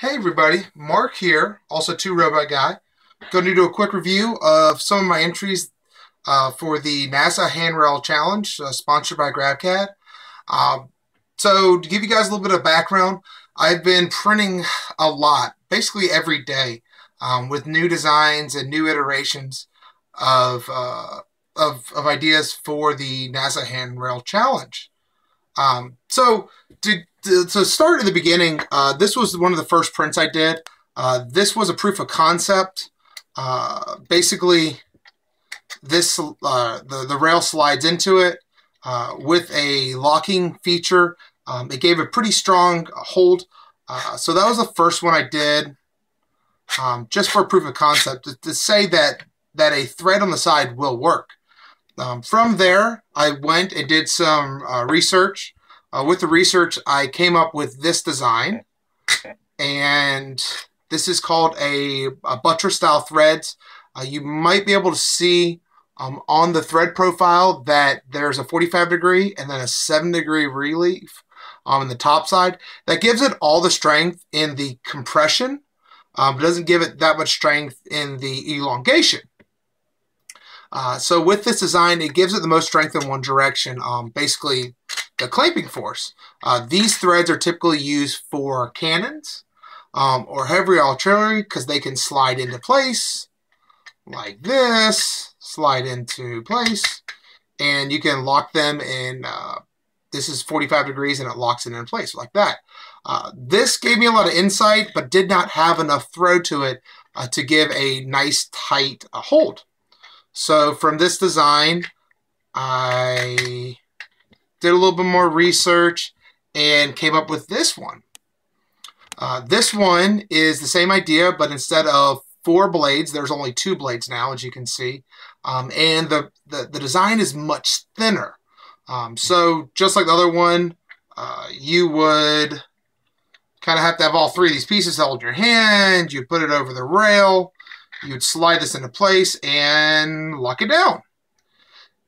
Hey everybody, Mark here, also 2 Robot Guy. Going to do a quick review of some of my entries uh, for the NASA Handrail Challenge, uh, sponsored by GrabCAD. Um, so to give you guys a little bit of background, I've been printing a lot, basically every day, um, with new designs and new iterations of, uh, of, of ideas for the NASA Handrail Challenge. Um, so to to start at the beginning, uh, this was one of the first prints I did. Uh, this was a proof of concept. Uh, basically, this uh, the the rail slides into it uh, with a locking feature. Um, it gave a pretty strong hold. Uh, so that was the first one I did, um, just for proof of concept to, to, say that that a thread on the side will work. Um, from there, I went and did some research. Uh, with the research, I came up with this design, and this is called a, a buttress style threads. Uh, you might be able to see um, on the thread profile that there's a 45 degree and then a 7 degree relief um, on the top side. That gives it all the strength in the compression, um, but doesn't give it that much strength in the elongation. Uh, so with this design, it gives it the most strength in one direction. Um, basically, the clamping force. Uh, these threads are typically used for cannons um, or heavy artillery because they can slide into place like this, slide into place, and you can lock them in. Uh, this is 45 degrees and it locks it in place like that. Uh, this gave me a lot of insight, but did not have enough throw to it uh, to give a nice tight uh, hold. So from this design, I did a little bit more research, and came up with this one. Uh, this one is the same idea, but instead of four blades, there's only two blades now, as you can see. Um, and the, the, the, design is much thinner. Um, so just like the other one, uh, you would kind of have to have all three of these pieces held in your hand. You'd put it over the rail. You'd slide this into place and lock it down.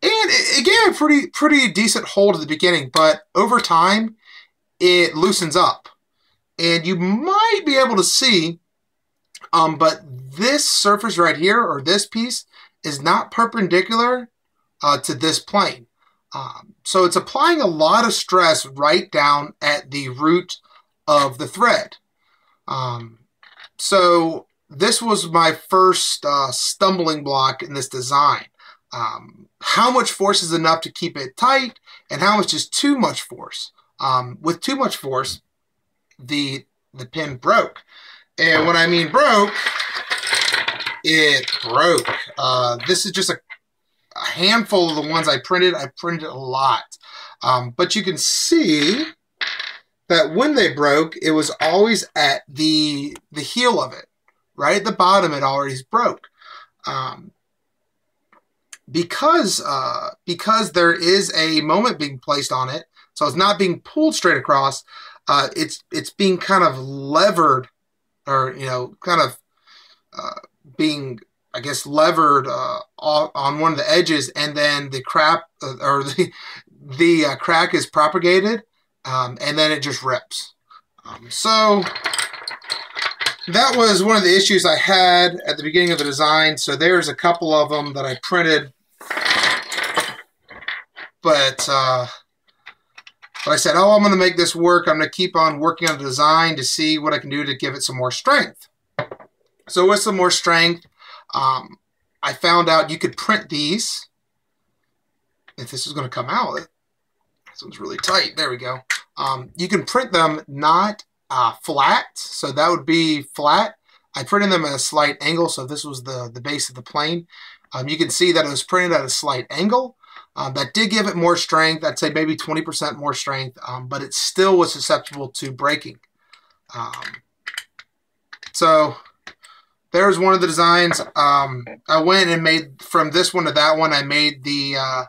And it, gave a pretty pretty decent hold at the beginning, but over time it loosens up. And you might be able to see, um, but this surface right here, or this piece, is not perpendicular uh, to this plane. Um, so it's applying a lot of stress right down at the root of the thread. Um, so this was my first uh, stumbling block in this design um, how much force is enough to keep it tight and how much is too much force. Um, with too much force, the the pin broke. And when I mean broke, it broke. Uh, this is just a, a, handful of the ones I printed. I printed a lot. Um, but you can see that when they broke, it was always at the the heel of it. Right at the bottom, it already broke. Um, because uh, because there is a moment being placed on it, so it's not being pulled straight across. Uh, it's it's being kind of levered, or you know, kind of uh, being I guess levered uh, on one of the edges, and then the crap uh, or the the uh, crack is propagated, um, and then it just rips. Um, so that was one of the issues I had at the beginning of the design. So there's a couple of them that I printed but uh, but I said, oh, I'm going to make this work. I'm going to keep on working on the design to see what I can do to give it some more strength. So with some more strength, um, I found out you could print these. If this is going to come out, this one's really tight. There we go. Um, you can print them not uh, flat, so that would be flat. I printed them at a slight angle, so this was the, the base of the plane. Um, you can see that it was printed at a slight angle. Um, that did give it more strength. I'd say maybe 20% more strength, um, but it still was susceptible to breaking. Um, so there's one of the designs. Um, I went and made from this one to that one. I made the uh,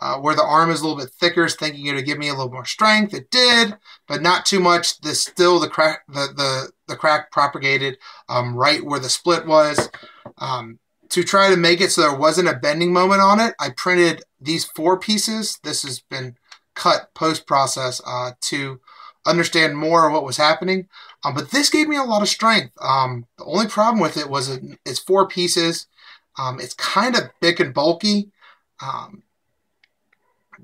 uh, where the arm is a little bit thicker, thinking it would give me a little more strength. It did, but not too much. The still the crack the the, the crack propagated um, right where the split was. Um, to try to make it so there wasn't a bending moment on it, I printed these four pieces. This has been cut post-process uh, to understand more of what was happening. Um, but this gave me a lot of strength. Um, the only problem with it was it, it's four pieces. Um, it's kind of big and bulky, um,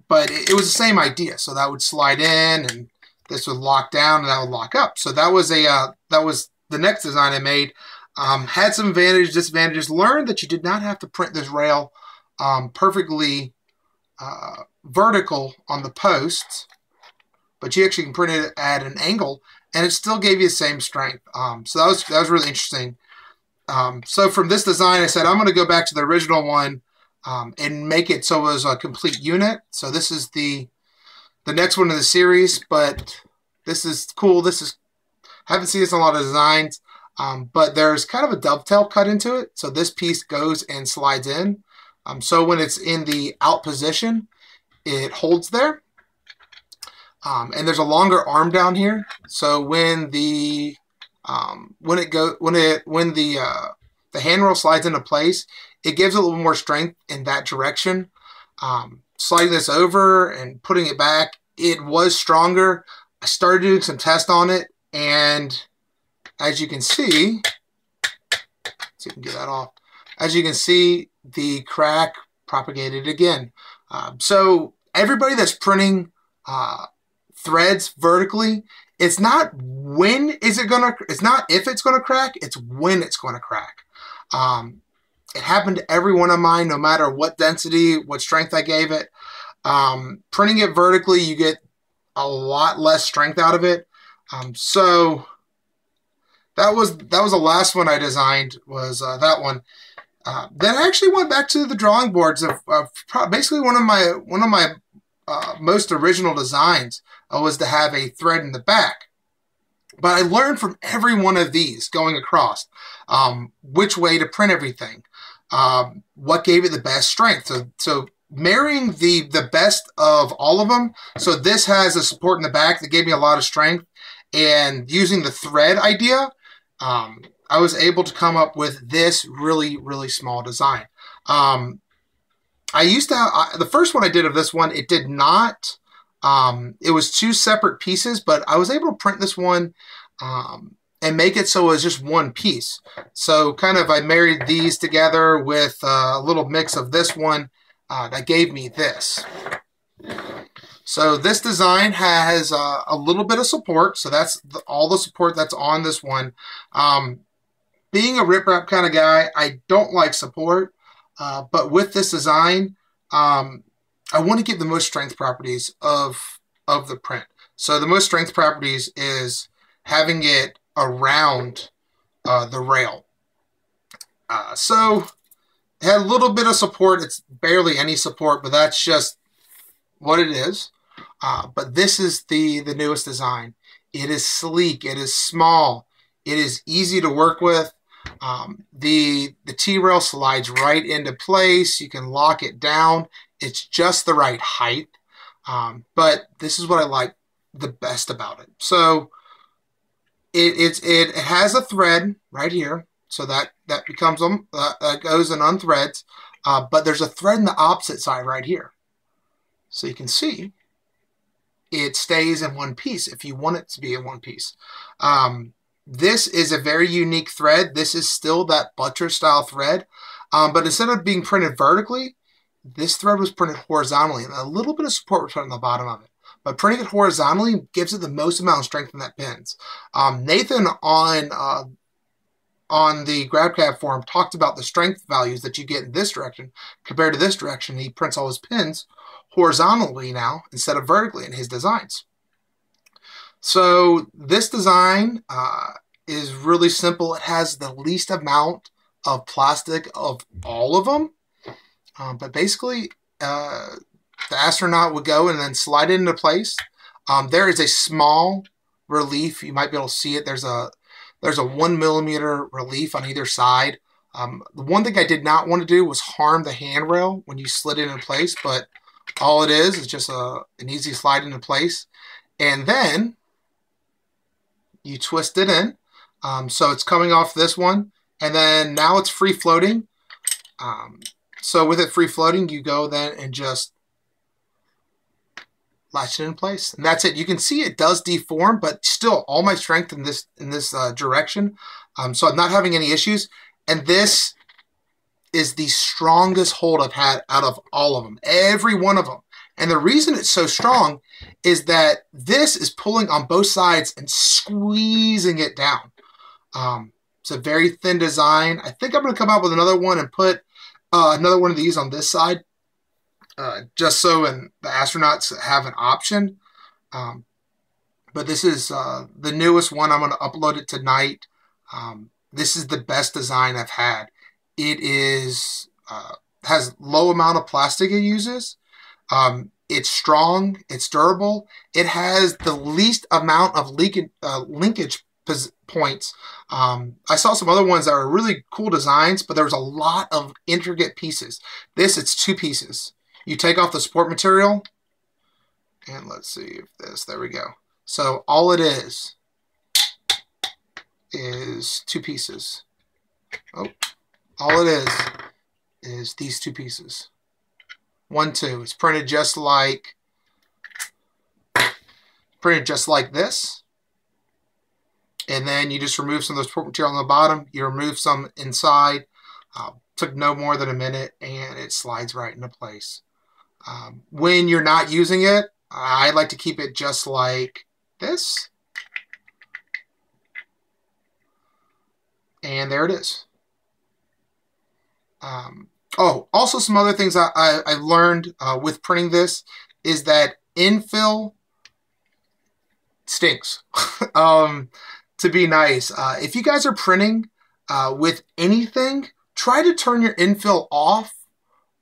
but it, it, was the same idea. So that would slide in, and this would lock down, and that would lock up. So that was a uh, that was the next design I made. Um, had some advantages, disadvantages. Learned that you did not have to print this rail um, perfectly uh, vertical on the posts, but you actually can print it at an angle, and it still gave you the same strength. Um, so that was that was really interesting. Um, so from this design, I said I'm going to go back to the original one um, and make it so it was a complete unit. So this is the the next one in the series, but this is cool. This is I haven't seen this in a lot of designs, um, but there's kind of a dovetail cut into it. So this piece goes and slides in. Um, so when it's in the out position, it holds there. Um, and there's a longer arm down here. So when the um, when it go when it when the uh, the handrail slides into place, it gives a little more strength in that direction. Um, sliding this over and putting it back, it was stronger. I started doing some tests on it, and as you can see, if we can get that off. As you can see, the crack propagated again. Um, so everybody that's printing uh, threads vertically, it's not when is it gonna, it's not if it's gonna crack, it's when it's gonna crack. Um, it happened to every one of mine, no matter what density, what strength I gave it. Um, printing it vertically, you get a lot less strength out of it. Um, so that was that was the last one I designed was uh, that one. Uh, then I actually went back to the drawing boards of, of basically one of my one of my uh, most original designs uh, was to have a thread in the back. But I learned from every one of these going across um, which way to print everything, um, what gave it the best strength. So, so marrying the the best of all of them. So this has a support in the back that gave me a lot of strength, and using the thread idea, um, I was able to come up with this really really small design. Um, I used to have, I, the first one I did of this one. It did not. Um, it was two separate pieces, but I was able to print this one um, and make it so it was just one piece. So kind of I married these together with a little mix of this one uh, that gave me this. So this design has uh, a little bit of support. So that's the, all the support that's on this one. Um, being a RepRap kind of guy, I don't like support. Uh, but with this design, um, I want to get the most strength properties of, of the print. So the most strength properties is having it around uh, the rail. Uh, so it had a little bit of support. It's barely any support, but that's just what it is. Uh, but this is the, the newest design. It is sleek. It is small. It is easy to work with. Um, the the T-rail slides right into place. You can lock it down. It's just the right height. Um, but this is what I like the best about it. So it, it, it has a thread right here. So that, that becomes, um, uh, that goes and unthreads. Uh, but there's a thread in the opposite side right here. So you can see it stays in one piece if you want it to be in one piece. Um, this is a very unique thread. This is still that buttress style thread. Um, but instead of being printed vertically, this thread was printed horizontally and a little bit of support was put on the bottom of it. But printing it horizontally gives it the most amount of strength in that pins. Um, Nathan on uh, on the GrabCAD forum talked about the strength values that you get in this direction compared to this direction. He prints all his pins horizontally now instead of vertically in his designs. So this design uh, is really simple. It has the least amount of plastic of all of them. Um, but basically, uh, the astronaut would go and then slide it into place. Um, there is a small relief. You might be able to see it. There's a there's a one millimeter relief on either side. Um, the one thing I did not want to do was harm the handrail when you slid it into place, but all it is is just a, an easy slide into place. And then you twist it in. Um, so it's coming off this one. And then now it's free floating. Um, so with it free floating, you go then and just latch it in place, and that's it. You can see it does deform, but still all my strength in this in this uh, direction. Um, so I'm not having any issues. And this is the strongest hold I've had out of all of them, every one of them. And the reason it's so strong is that this is pulling on both sides and squeezing it down. Um, it's a very thin design. I think I'm going to come out with another one and put uh, another one of these on this side, uh, just so and the astronauts have an option. Um, but this is uh, the newest one. I'm going to upload it tonight. Um, this is the best design I've had. It is uh, has low amount of plastic it uses. Um, it's strong. It's durable. It has the least amount of leakage, uh, linkage points. Um, I saw some other ones that are really cool designs, but there was a lot of intricate pieces. This, it's two pieces. You take off the support material, and let's see if this, there we go. So all it is, is two pieces. Oh, all it is, is these two pieces. One, two. It's printed just like, printed just like this and then you just remove some of those support material on the bottom. You remove some inside. Uh, took no more than a minute, and it slides right into place. Um, when you're not using it, I like to keep it just like this. And there it is. Um, oh, also some other things I, I, I learned uh, with printing this is that infill stinks. um, to be nice. Uh, if you guys are printing uh, with anything, try to turn your infill off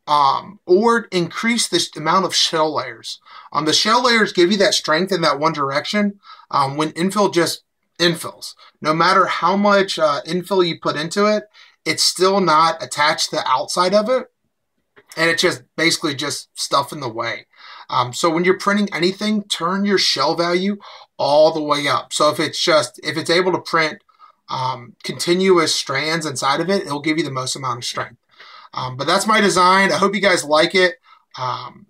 um, or increase the amount of shell layers. Um, the shell layers give you that strength in that one direction um, when infill just infills. No matter how much uh, infill you put into it, it's still not attached to the outside of it. And it's just basically just stuff in the way. Um, so when you're printing anything, turn your shell value all the way up. So if it's just, if it's able to print um, continuous strands inside of it, it'll give you the most amount of strength. Um, but that's my design. I hope you guys like it. Um,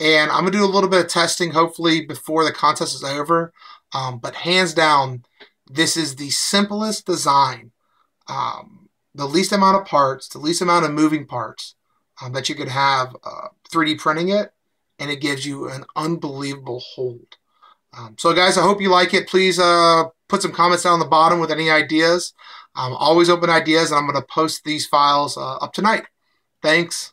and I'm going to do a little bit of testing, hopefully, before the contest is over. Um, but hands down, this is the simplest design. Um, the least amount of parts, the least amount of moving parts um, that you could have uh, 3D printing it and it gives you an unbelievable hold. Um, so, guys, I hope you like it. Please uh, put some comments down on the bottom with any ideas. I'm always open ideas, and I'm going to post these files uh, up tonight. Thanks.